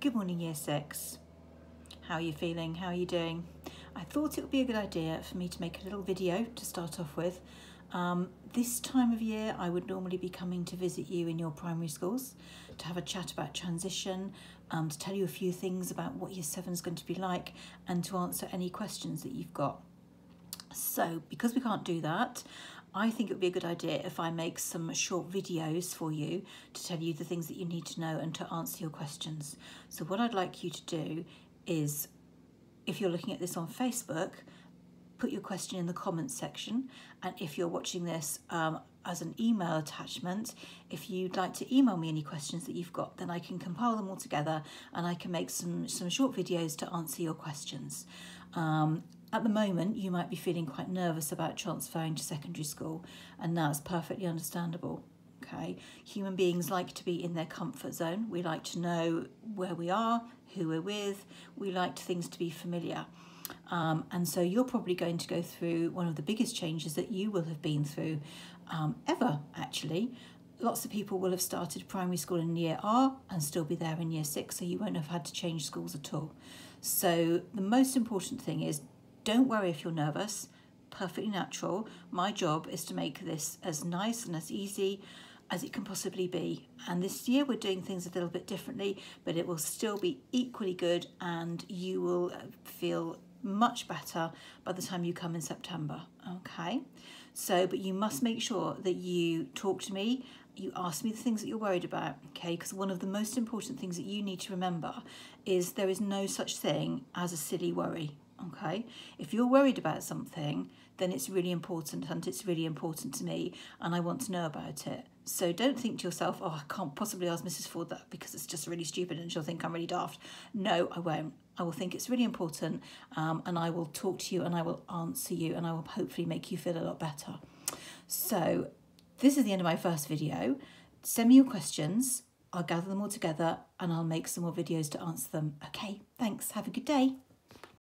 Good morning, Year 6. How are you feeling? How are you doing? I thought it would be a good idea for me to make a little video to start off with. Um, this time of year, I would normally be coming to visit you in your primary schools to have a chat about transition, um, to tell you a few things about what Year 7 is going to be like, and to answer any questions that you've got. So, because we can't do that, I think it would be a good idea if I make some short videos for you to tell you the things that you need to know and to answer your questions. So what I'd like you to do is, if you're looking at this on Facebook, put your question in the comments section. And if you're watching this um, as an email attachment, if you'd like to email me any questions that you've got, then I can compile them all together and I can make some, some short videos to answer your questions. Um, at the moment, you might be feeling quite nervous about transferring to secondary school, and that's perfectly understandable. Okay, human beings like to be in their comfort zone. We like to know where we are, who we're with. We like things to be familiar. Um, and so you're probably going to go through one of the biggest changes that you will have been through um, ever, actually. Lots of people will have started primary school in year R and still be there in year six, so you won't have had to change schools at all. So the most important thing is don't worry if you're nervous, perfectly natural. My job is to make this as nice and as easy as it can possibly be. And this year we're doing things a little bit differently, but it will still be equally good and you will uh, feel much better by the time you come in September, okay? So, but you must make sure that you talk to me, you ask me the things that you're worried about, okay? Because one of the most important things that you need to remember is there is no such thing as a silly worry, okay? If you're worried about something, then it's really important and it's really important to me and I want to know about it. So don't think to yourself, oh, I can't possibly ask Mrs. Ford that because it's just really stupid and she'll think I'm really daft. No, I won't. I will think it's really important um, and I will talk to you and I will answer you and I will hopefully make you feel a lot better. So this is the end of my first video. Send me your questions. I'll gather them all together and I'll make some more videos to answer them. Okay, thanks. Have a good day.